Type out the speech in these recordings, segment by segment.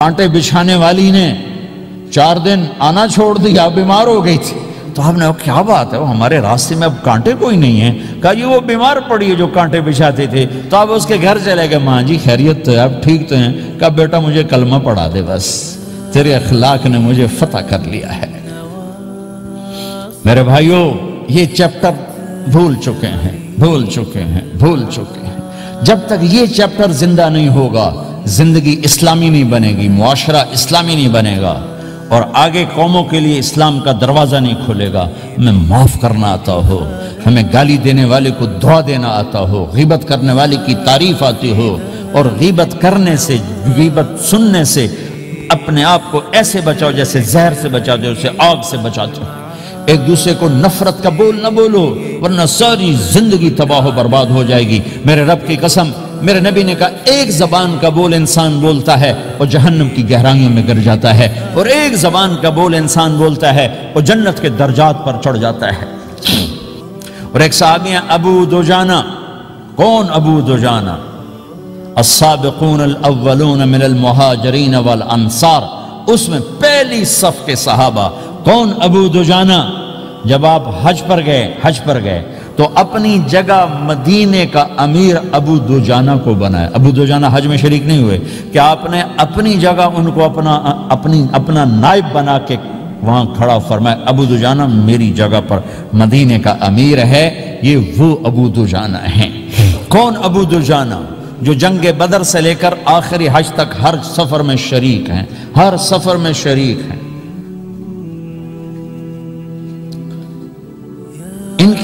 کانٹے بچھانے والی نے چار دن آنا چھوڑ دیا، بیمار ہو گئی تھی۔ تو آپ نے کیا بات ہے؟ وہ ہمارے راستے میں اب کانٹے کوئی نہیں ہیں۔ کہا، یہ وہ بیمار پڑی ہے جو کانٹے بچھاتے تھے تو آپ اس کے گھر چلے گئے۔ ماں جی خیریت تو ہے اب ٹھیک تو ہیں۔ کہا، بیٹا، مجھے کلمہ پڑھا دے بس۔ تیرے اخلاق نے مجھے فتح کر لیا ہے۔ میرے بھائیوں یہ چیپٹر بھول چکے ہیں، بھول چکے ہیں، بھول چکے ہیں۔ جب تک یہ چیپٹر زندہ نہیں ہوگا زندگی اسلامی نہیں بنے گی، معاشرہ اسلامی نہیں بنے گا۔ اور آگے قوموں کے لیے اسلام کا دروازہ نہیں کھلے گا۔ ہمیں معاف کرنا آتا ہو۔ ہمیں گالی دینے والے کو دعا دینا آتا ہو۔ غیبت کرنے والے کی تعریف آتی ہو۔ اور غیبت کرنے سے، غیبت سننے سے اپنے آپ کو ایسے بچاؤ جیسے زہر سے بچاتے ہو، اسے آگ سے بچاتے ہو۔ ایک دوسرے کو نفرت کا بول نہ بولو، ورنہ ساری زندگی تباہ و برباد ہو جائے گی۔ میرے رب کی قسم میرے نبی نے کہا، ایک زبان کا بول انسان بولتا ہے اور جہنم کی گہرائیوں میں گر جاتا ہے۔ اور ایک زبان کا بول انسان بولتا ہے اور جنت کے درجات پر چڑھ جاتا ہے۔ اور ایک صحابی ہیں، ابو دجانہ کون ابو دجانہ السابقون الاولون من المہاجرین والانصار۔ اس میں پہلی صف کے صحابہ۔ کون ابو دجانہ جب آپ حج پر گئے، حج پر گئے۔ تو اپنی جگہ مدینے کا امیر ابو دجانہ کو بنایا۔ ابو دجانہ حج میں شریک نہیں ہوئے۔ کہ آپ نے اپنی جگہ ان کو اپنا، اپنی، اپنا نائب بنا کے وہاں کھڑا فرمایا۔ ابو دجانہ میری جگہ پر مدینے کا امیر ہے۔ یہ وہ ابو دجانہ ہیں۔ کون ابو دجانہ جو جنگ بدر سے لے کر آخری حج تک ہر سفر میں شریک ہیں۔ ہر سفر میں شریک ہیں۔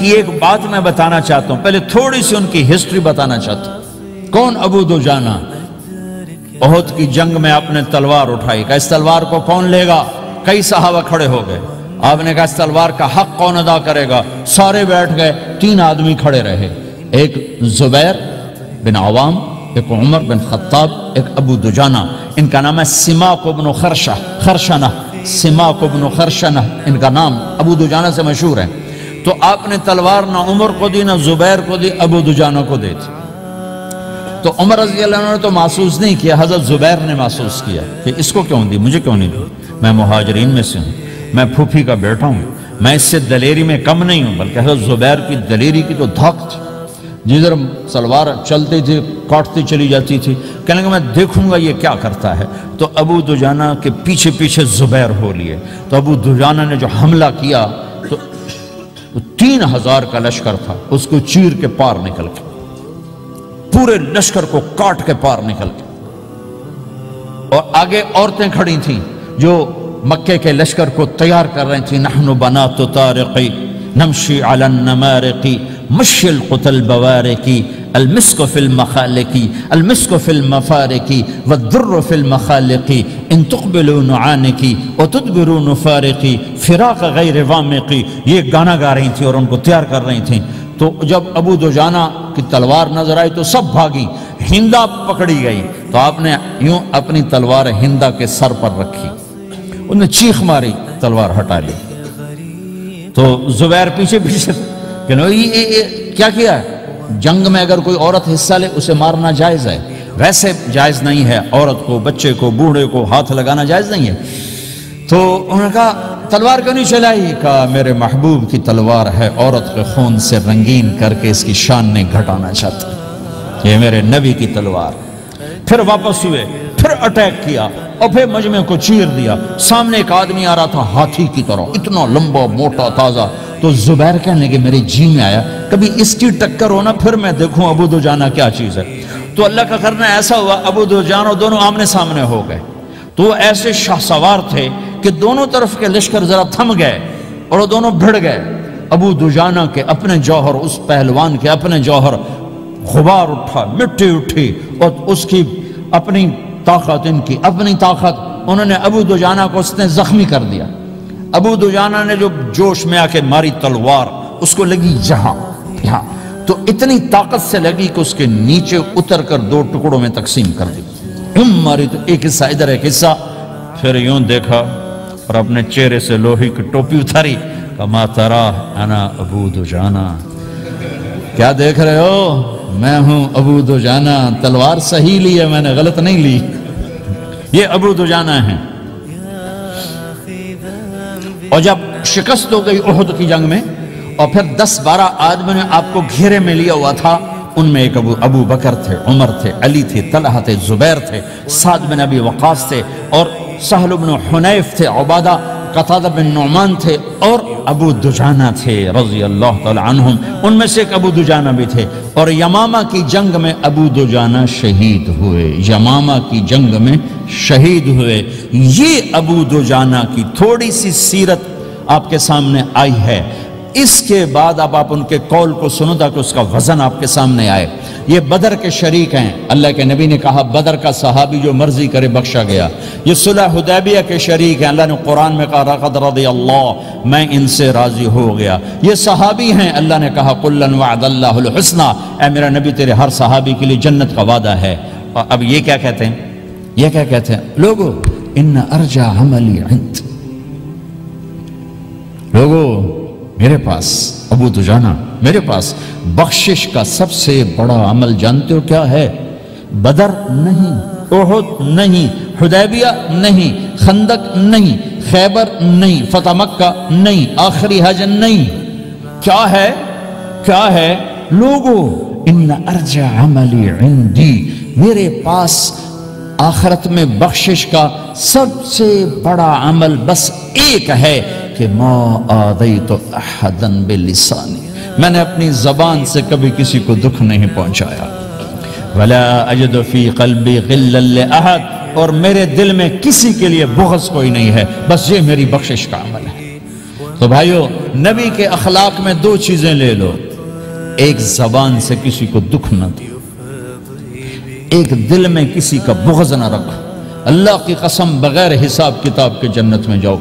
کی ایک بات میں بتانا چاہتا ہوں۔ پہلے تھوڑی سی ان کی ہسٹری بتانا چاہتا ہوں۔ کون ابو دو جانا بہت کی جنگ میں آپ نے تلوار اٹھائی۔ کہ اس تلوار کو کون لے گا؟ کئی صحابہ کھڑے ہو گئے۔ آپ نے کہا، اس تلوار کا حق کون ادا کرے گا؟ سارے بیٹھ گئے۔ تین آدمی کھڑے رہے۔ ایک زبیر بن عوام، ایک عمر بن خطاب، ایک ابو دجانہ۔ ان کا نام ہے سماق بن خرشہ۔ خرشنہ سماق بن خرشنہ ان کا نام ابو دجانہ سے مشہور ہے۔ تو آپ نے تلوار نہ عمر کو دی، نہ زبیر کو دی، ابو دجانہ کو دی۔ تھی تو عمر رضی اللہ عنہ نے تو محسوس نہیں کیا، حضرت زبیر نے محسوس کیا کہ اس کو کیوں دی، مجھے کیوں نہیں دی؟ میں مہاجرین میں سے ہوں، میں پھوپھی کا بیٹا ہوں، میں اس سے دلیری میں کم نہیں ہوں، بلکہ حضرت زبیر کی دلیری کی تو دھک تھی۔ جدھر سلوار چلتی تھی، کاٹتی چلی جاتی تھی، کہنے کہ میں دیکھوں گا یہ کیا کرتا ہے۔ تو ابو دجانہ کے پیچھے پیچھے زبیر ہو لیے۔ تو ابو دجانہ نے جو حملہ کیا تین ہزار کا لشکر تھا، اس کو چیر کے پار نکل کے، پورے لشکر کو کاٹ کے پار نکل کے۔ اور آگے عورتیں کھڑی تھیں جو مکے کے لشکر کو تیار کر رہی تھیں۔ نحن بنات تارقی نمشی علی النمارقی، مشی القتل بوارقی المسك في المخالق، المسك في المفارق والذر في المخالق. ان تقبلوا نعانك وتدبروا نفارق، فراق غیر وامق. یہ گانا گا رہی تھی اور ان کو تیار کر رہی تھیں۔ تو جب ابو دجانہ کی تلوار نظر آئی تو سب بھاگی ہندا پکڑی گئی تو آپ نے یوں اپنی تلوار ہندا کے سر پر رکھی۔ انہوں نے چیخ ماری، تلوار ہٹا لی۔ تو زبیر پیچھے پیچھے کہ نو یہ کیا کیا ہے؟ جنگ میں اگر کوئی عورت حصہ لے، اسے مارنا جائز ہے۔ ویسے جائز نہیں ہے عورت کو، بچے کو، بوڑھے کو ہاتھ لگانا جائز نہیں ہے۔ تو انہوں نے کہا، تلوار کیوں نہیں چلائی؟ کہا، میرے محبوب کی تلوار ہے عورت کے خون سے رنگین کر کے اس کی شان نہیں گھٹانا چاہتا۔ یہ میرے نبی کی تلوار۔ پھر واپس ہوئے، پھر اٹیک کیا اور پھر مجمع کو چیر دیا۔ سامنے ایک آدمی آ رہا تھا ہاتھی کی طرح، اتنا لمبا، موٹا، تازہ۔ تو زبیر کہنے کہ میرے جی میں آیا، کبھی اس کی ٹکر ہونا، پھر میں دیکھوں ابو دو جانا کیا چیز ہے۔ تو اللہ کا کرنا ایسا ہوا، ابو دو جانا دونوں آمنے سامنے ہو گئے۔ تو وہ ایسے شاہ سوار تھے کہ دونوں طرف کے لشکر ذرا تھم گئے اور وہ دونوں بھڑ گئے۔ ابو دجانہ کے اپنے جوہر، اس پہلوان کے اپنے جوہر، غبار اٹھا، مٹی اٹھی اور اس کی اپنی طاقت، ان کی اپنی طاقت، انہوں نے ابو دجانہ کو اس نے زخمی کر دیا۔ ابو دجانہ نے جو جوش میں آ کے ماری تلوار، اس کو لگی جہاں یہاں۔ تو اتنی طاقت سے لگی کہ اس کے نیچے اتر کر دو ٹکڑوں میں تقسیم کر دی۔ ہم ماری تو ایک حصہ ادھر، ایک حصہ۔ پھر یوں دیکھا اور اپنے چہرے سے لوہی کی ٹوپی اتاری۔ کما ترا انا ابو دجانہ۔ کیا دیکھ رہے ہو؟ میں ہوں ابو دجانہ۔ تلوار صحیح لی ہے، میں نے غلط نہیں لی۔ یہ ابو دجانہ ہیں۔ اور جب شکست ہو گئی احد کی جنگ میں، اور پھر دس بارہ آدمی نے آپ کو گھیرے میں لیا ہوا تھا، ان میں ایک ابو ابو بکر تھے، عمر تھے، علی تھے، طلحہ تھے، زبیر تھے، سعد بن ابی وقاص تھے، اور سہل بن حنیف تھے، عبادہ قطادہ بن نعمان تھے اور ابو دجانہ تھے رضی اللہ تعالی عنہم۔ ان میں سے ایک ابو دجانہ بھی تھے۔ اور یمامہ کی جنگ میں ابو دجانہ شہید ہوئے۔ یمامہ کی جنگ میں شہید ہوئے۔ یہ ابو دجانہ کی تھوڑی سی سیرت آپ کے سامنے آئی ہے۔ اس کے بعد اب آپ ان کے قول کو سنو تاکہ اس کا وزن آپ کے سامنے آئے۔ یہ بدر کے شریک ہیں۔ اللہ کے نبی نے کہا، بدر کا صحابی جو مرضی کرے بخشا گیا۔ یہ صلح حدیبیہ کے شریک ہیں۔ اللہ نے قرآن میں کہا رقد رضی اللہ، میں ان سے راضی ہو گیا۔ یہ صحابی ہیں۔ اللہ نے کہا، قلن وعد اللہ الحسنہ۔ اے میرا نبی، تیرے ہر صحابی کے لیے جنت کا وعدہ ہے۔ اور اب یہ کیا کہتے ہیں؟ یہ کیا کہتے ہیں؟ لوگو، ان ارجا عملی عند لوگو میرے پاس، ابو دجانا میرے پاس بخشش کا سب سے بڑا عمل جانتے ہو کیا ہے؟ بدر نہیں، احد نہیں، حدیبیہ نہیں، خندق نہیں، خیبر نہیں، فتح مکہ نہیں، آخری حج نہیں۔ کیا ہے؟ کیا ہے؟ لوگو، ان ارجع عملی عندی، میرے پاس آخرت میں بخشش کا سب سے بڑا عمل بس ایک ہے۔ کہ ما آدیت احدن بلسانی۔ میں نے اپنی زبان سے کبھی کسی کو دکھ نہیں پہنچایا۔ ولا اجد فی قلبی غلا لأحد۔ اور میرے دل میں کسی کے لیے بغض کوئی نہیں ہے۔ بس یہ میری بخشش کا عمل ہے۔ تو بھائیو، نبی کے اخلاق میں دو چیزیں لے لو۔ ایک زبان سے کسی کو دکھ نہ دو۔ ایک دل میں کسی کا بغض نہ رکھو۔ اللہ کی قسم بغیر حساب کتاب کے جنت میں جاؤ۔